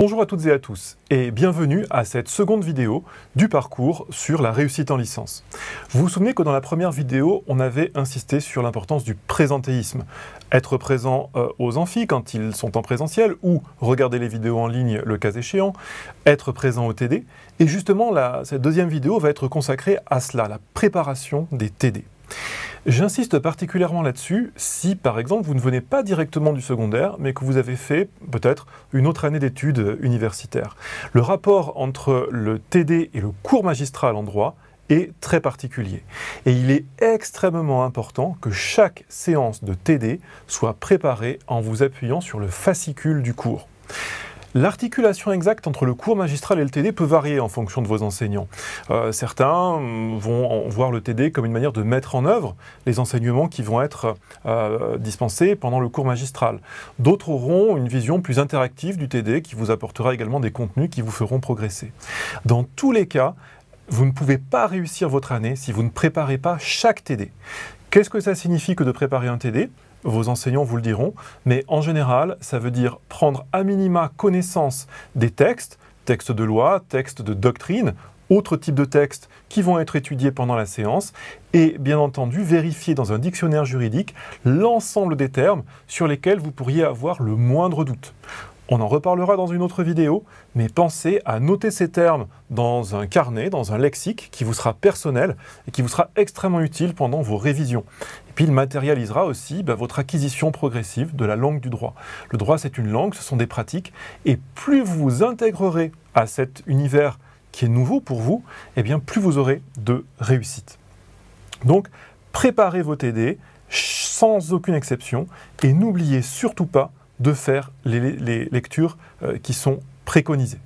Bonjour à toutes et à tous et bienvenue à cette seconde vidéo du parcours sur la réussite en licence. Vous vous souvenez que dans la première vidéo, on avait insisté sur l'importance du présentéisme. Être présent euh, aux amphis quand ils sont en présentiel ou regarder les vidéos en ligne le cas échéant, être présent au TD. Et justement, cette deuxième vidéo va être consacrée à cela, la préparation des TD. J'insiste particulièrement là-dessus si, par exemple, vous ne venez pas directement du secondaire, mais que vous avez fait peut-être une autre année d'études universitaires. Le rapport entre le TD et le cours magistral en droit est très particulier. Et il est extrêmement important que chaque séance de TD soit préparée en vous appuyant sur le fascicule du cours. L'articulation exacte entre le cours magistral et le TD peut varier en fonction de vos enseignants. Euh, certains vont voir le TD comme une manière de mettre en œuvre les enseignements qui vont être euh, dispensés pendant le cours magistral. D'autres auront une vision plus interactive du TD qui vous apportera également des contenus qui vous feront progresser. Dans tous les cas, vous ne pouvez pas réussir votre année si vous ne préparez pas chaque TD. Qu'est-ce que ça signifie que de préparer un TD vos enseignants vous le diront, mais en général, ça veut dire prendre à minima connaissance des textes, textes de loi, textes de doctrine, autres types de textes qui vont être étudiés pendant la séance, et bien entendu vérifier dans un dictionnaire juridique l'ensemble des termes sur lesquels vous pourriez avoir le moindre doute. On en reparlera dans une autre vidéo, mais pensez à noter ces termes dans un carnet, dans un lexique qui vous sera personnel et qui vous sera extrêmement utile pendant vos révisions. Et puis il matérialisera aussi bah, votre acquisition progressive de la langue du droit. Le droit, c'est une langue, ce sont des pratiques, et plus vous vous intégrerez à cet univers qui est nouveau pour vous, et eh bien plus vous aurez de réussite. Donc, préparez vos TD sans aucune exception, et n'oubliez surtout pas de faire les, lectures euh, qui sont préconisées.